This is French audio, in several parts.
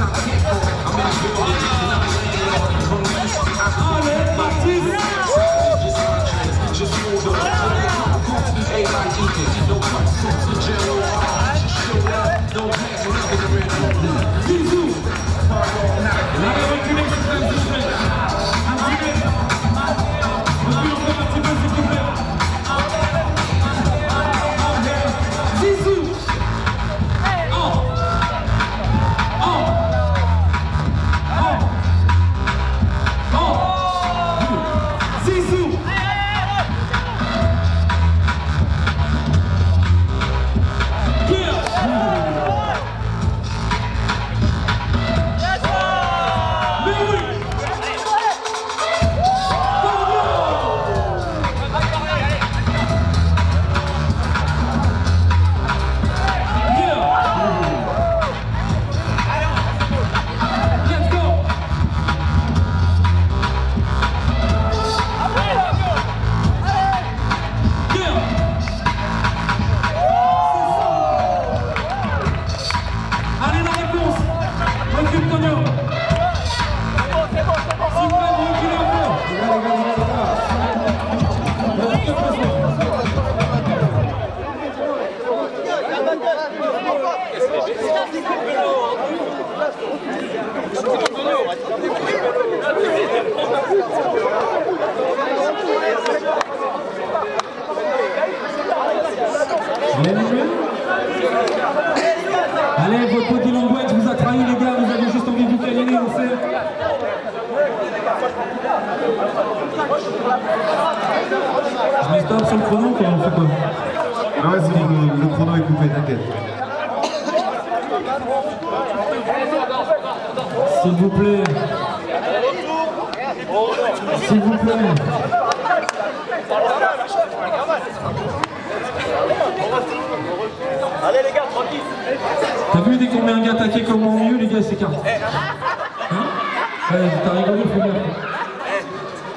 Allez, S'il vous plaît. S'il vous plaît. Allez les gars, tranquille T'as vu dès qu'on met un gars attaqué comme au milieu, les gars s'écartent Hein Ouais, t'as rigolé, faut bien.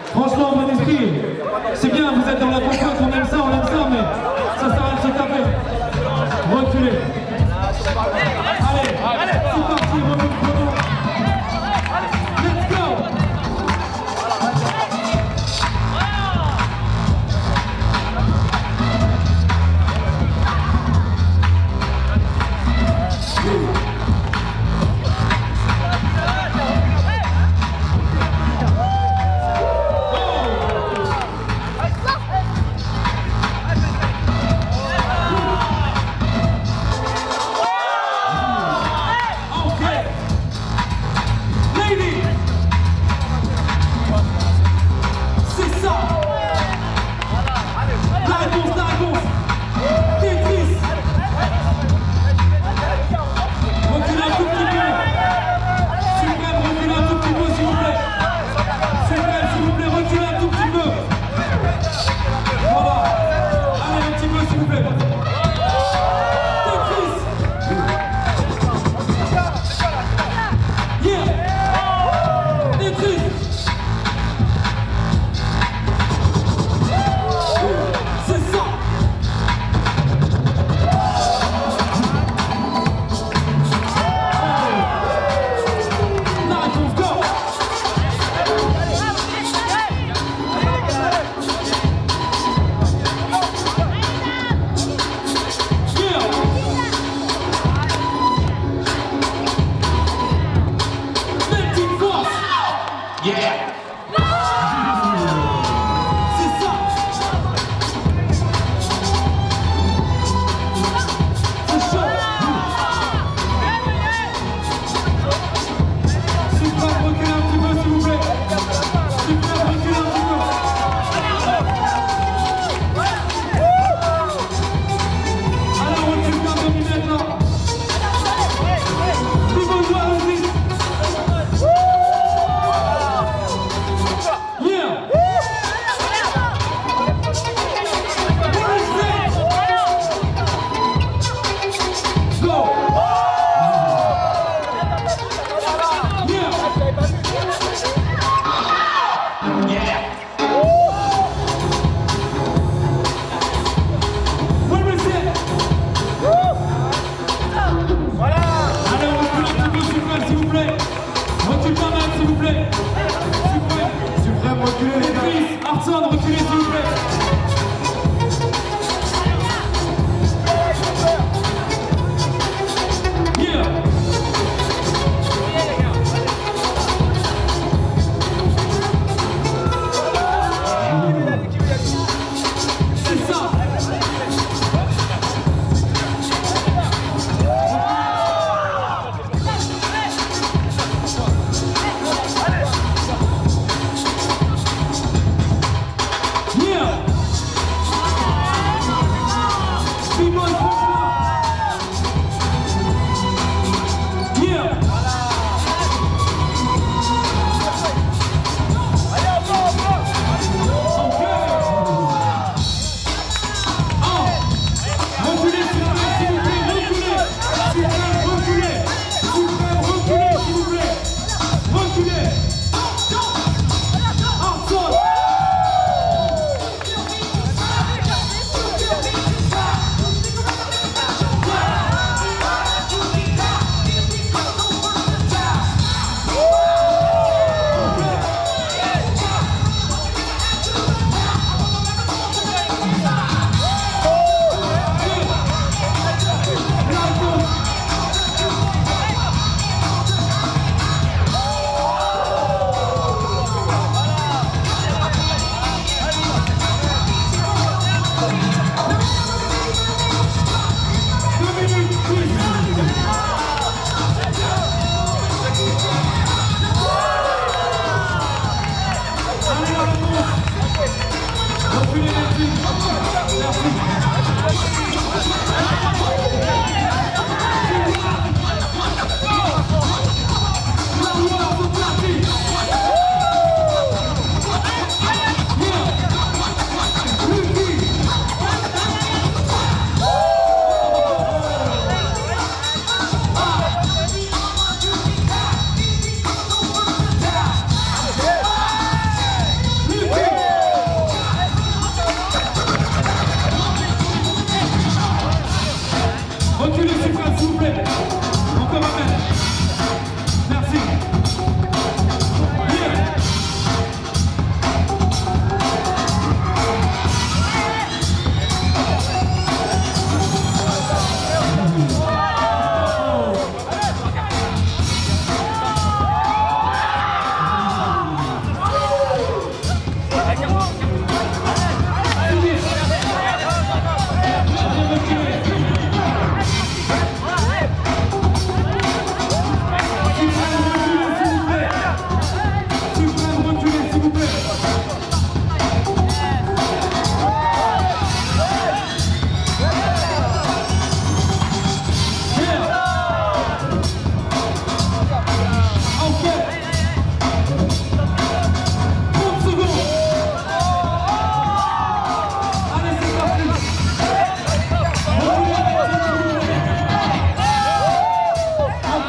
Franchement, bon esprit, c'est bien, vous êtes dans la confiance, on aime ça, on aime ça, mais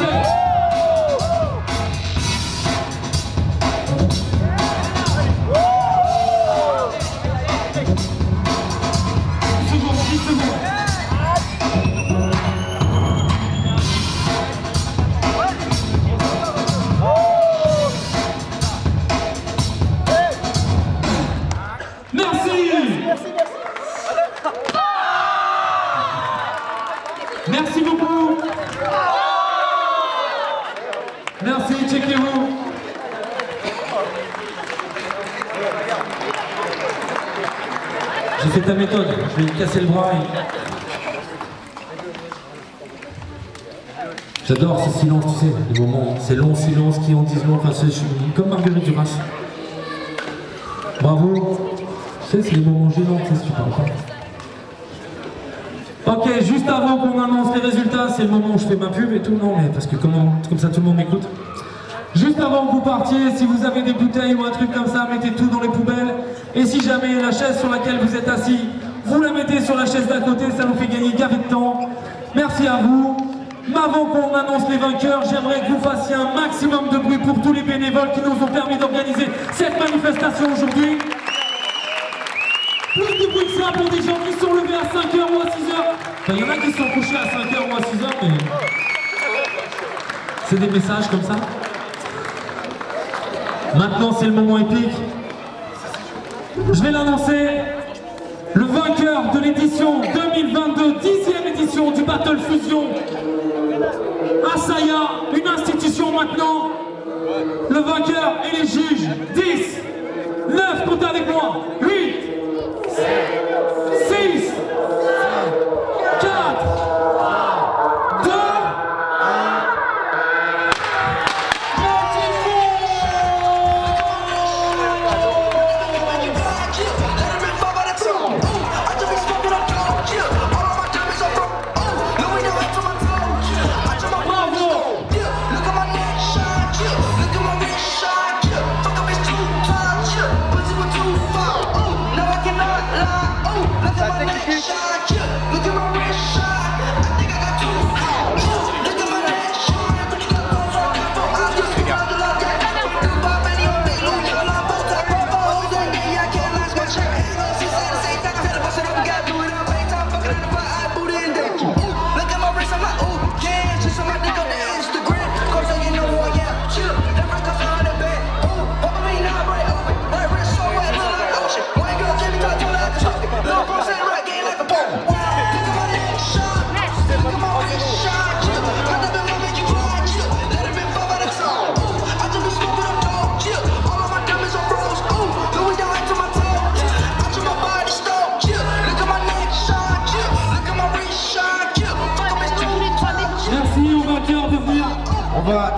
Merci je vais lui casser le bras. et- J'adore ces silences, tu sais, les moments, ces longs silences qui en disent long, enfin, je suis comme Marguerite Duras. Bravo. Tu sais, c'est les moments gênants, tu sais. Ok, juste avant qu'on annonce les résultats, c'est le moment où je fais ma pub et tout, non, mais parce que comment, comme ça tout le monde m'écoute. Juste avant que vous partiez, si vous avez des bouteilles ou un truc comme ça, mettez tout dans les poubelles. Et si jamais la chaise sur laquelle vous êtes assis, vous la mettez sur la chaise d'à côté, ça nous fait gagner gavé de temps. Merci à vous. Mais avant qu'on annonce les vainqueurs, j'aimerais que vous fassiez un maximum de bruit pour tous les bénévoles qui nous ont permis d'organiser cette manifestation aujourd'hui. Plus de bruit que ça pour des gens qui sont levés à 5h ou à 6h. Enfin, il y en a qui sont couchés à 5h ou à 6h, mais... C'est des messages comme ça. Maintenant, c'est le moment épique. Je vais l'annoncer. Le vainqueur de l'édition 2022, 10e édition du Battle Fusion. Asaya, une institution maintenant. Le vainqueur et les juges. 10, 9, comptez avec moi.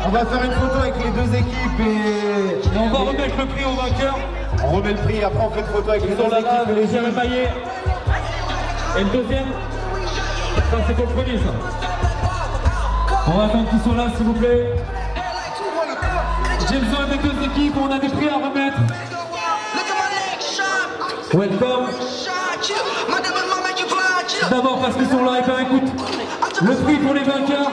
On va, faire une photo avec les deux équipes et, Et on va remettre le prix aux vainqueurs. on remet le prix. Après, on fait une photo avec les deux sont là-bas, équipes. et les Jérémy Maillet. Et le deuxième Ça, c'est pour le premier, ça. On va attendre qu'ils soient là, s'il vous plaît. J'ai besoin des deux équipes, on a des prix à remettre. Welcome. D'abord parce qu'ils sont là, et ben écoute, le prix pour les vainqueurs,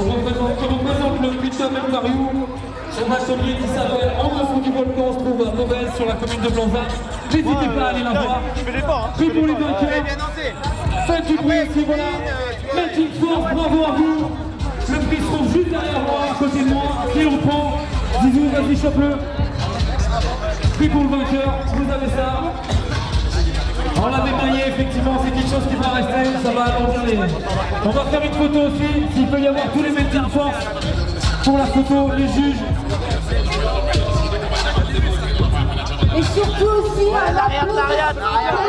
On représente, on représente le Putain. Son atelier qui s'appelle En dessous du volcan se trouve à Beauvais sur la commune de Blanzac. N'hésitez pas à aller la voir. Prix pour les vainqueurs. Faites du bruit aussi, voilà. Making Force, bravo à vous. Le prix se trouve juste derrière moi, à côté de moi. Qui on prend Zizou, vas-y, chope-le. Prix pour le vainqueur, vous avez ça. On l'a démaillé, effectivement, c'est quelque chose qui va rester, ça va alourdir les... On va faire une photo aussi, s'il peut y avoir tous les médecins force pour la photo, les juges. Et surtout aussi un applaudissement pour.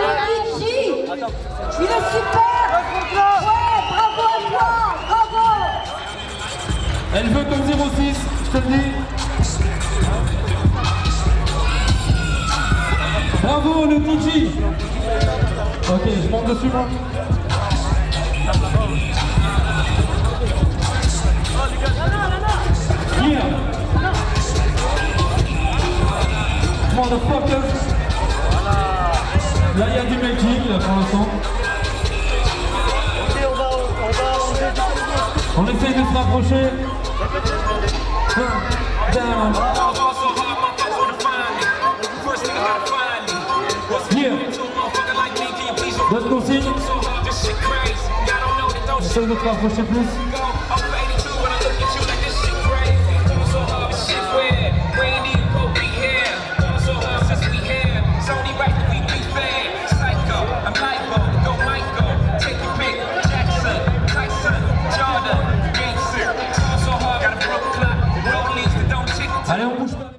Il est super. Ouais, bravo à toi Bravo. Elle veut comme 06, je te le dis. Bravo le Fidji Ok, je monte dessus moi. Yeah. Là il y a du making là pour l'instant. On essaye de se rapprocher. Down. D'autres consignes Essaye de te rapprocher plus.